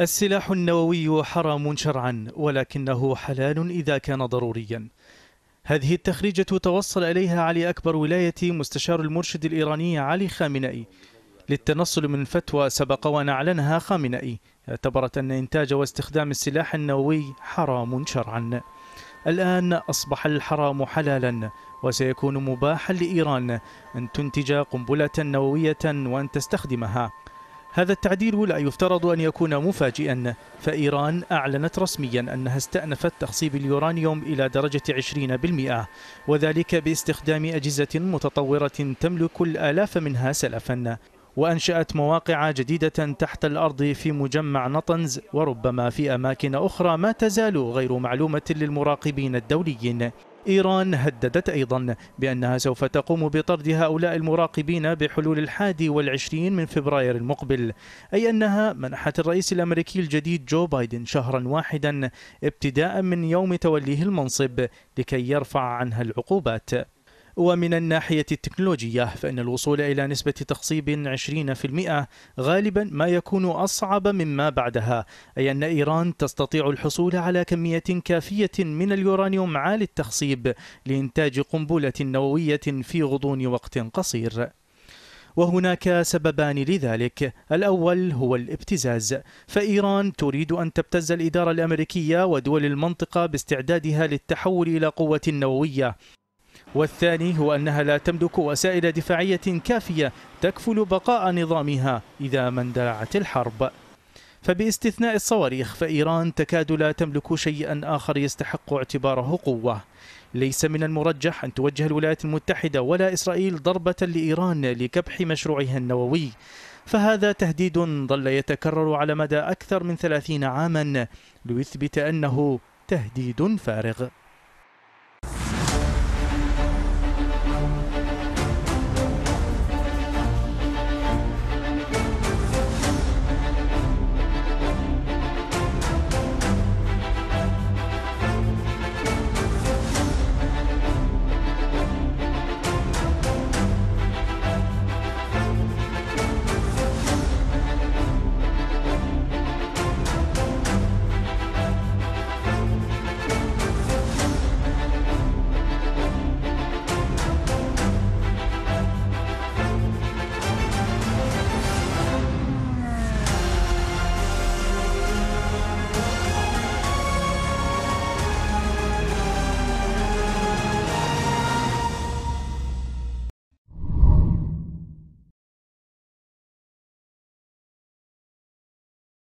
السلاح النووي حرام شرعا ولكنه حلال إذا كان ضروريا. هذه التخريجة توصل إليها علي أكبر ولاية مستشار المرشد الإيراني علي خامنئي. للتنصل من فتوى سبق وأن أعلنها خامنئي. اعتبرت أن إنتاج واستخدام السلاح النووي حرام شرعا. الآن أصبح الحرام حلالا وسيكون مباحا لإيران أن تنتج قنبلة نووية وأن تستخدمها. هذا التعديل لا يفترض أن يكون مفاجئا فإيران أعلنت رسميا أنها استأنفت تخصيب اليورانيوم إلى درجة 20% وذلك باستخدام أجهزة متطورة تملك الآلاف منها سلفا وأنشأت مواقع جديدة تحت الأرض في مجمع نطنز وربما في أماكن أخرى ما تزال غير معلومة للمراقبين الدوليين. إيران هددت أيضا بأنها سوف تقوم بطرد هؤلاء المراقبين بحلول الحادي والعشرين من فبراير المقبل أي أنها منحت الرئيس الأمريكي الجديد جو بايدن شهرا واحدا ابتداء من يوم توليه المنصب لكي يرفع عنها العقوبات. ومن الناحية التكنولوجية فإن الوصول إلى نسبة تخصيب 20% غالبا ما يكون أصعب مما بعدها أي أن إيران تستطيع الحصول على كمية كافية من اليورانيوم عالي التخصيب لإنتاج قنبلة نووية في غضون وقت قصير. وهناك سببان لذلك. الأول هو الابتزاز. فإيران تريد أن تبتز الإدارة الأمريكية ودول المنطقة باستعدادها للتحول إلى قوة نووية. والثاني هو أنها لا تملك وسائل دفاعية كافية تكفل بقاء نظامها إذا ما اندلعت الحرب. فباستثناء الصواريخ فإيران تكاد لا تملك شيئا آخر يستحق اعتباره قوة. ليس من المرجح أن توجه الولايات المتحدة ولا إسرائيل ضربة لإيران لكبح مشروعها النووي. فهذا تهديد ظل يتكرر على مدى أكثر من ثلاثين عاما ليثبت أنه تهديد فارغ.